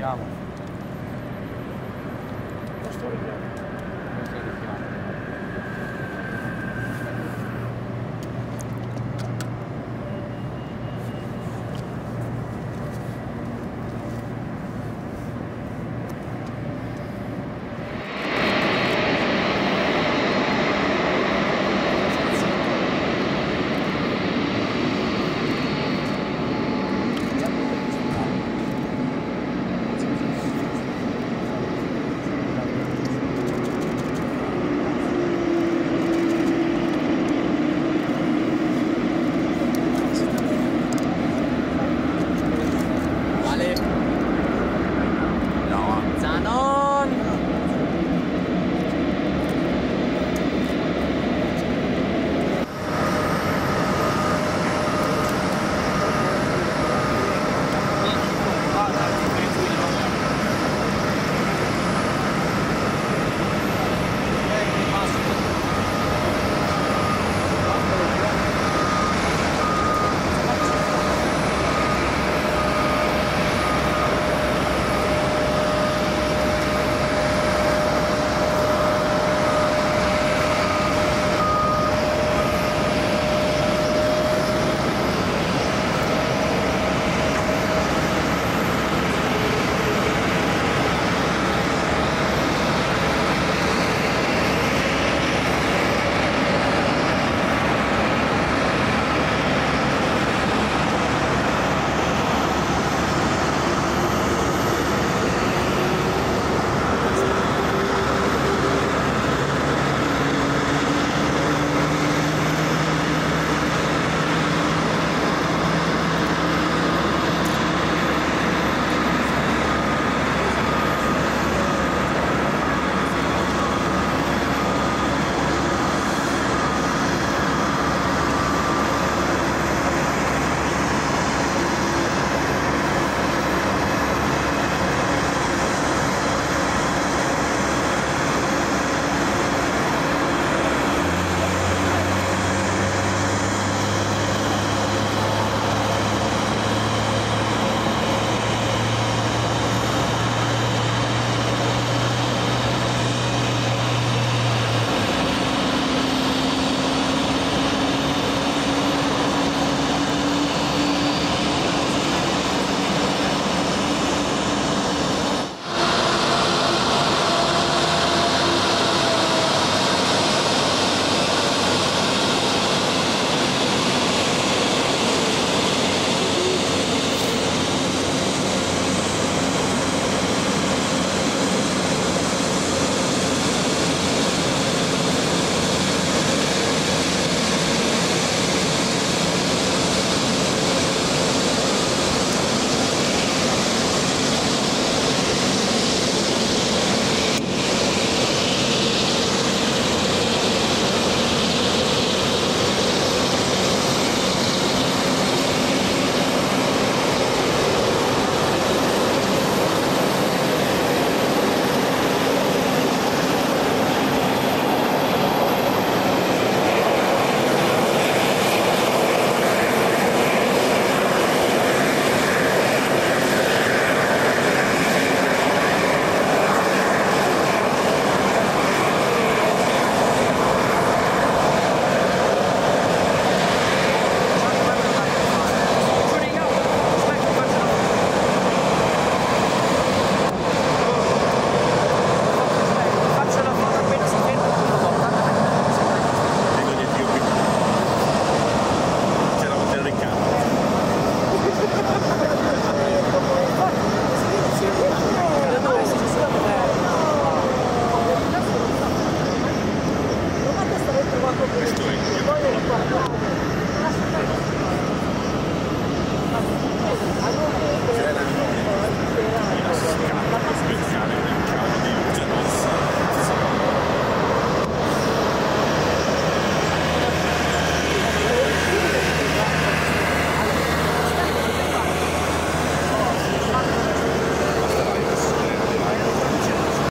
Calma.